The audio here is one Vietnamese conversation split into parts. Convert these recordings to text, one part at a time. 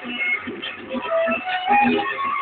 Thank you.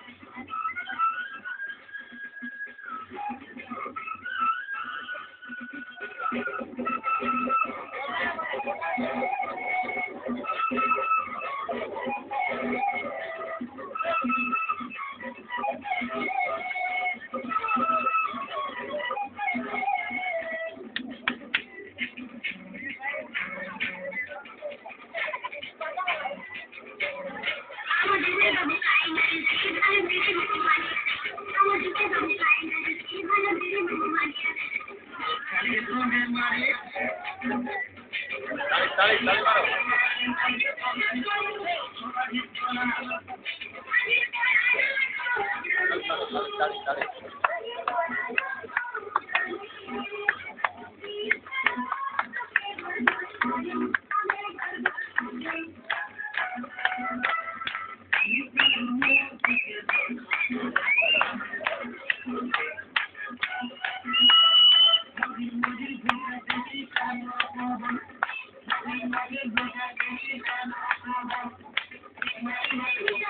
Dale, dale, dale, Thank you.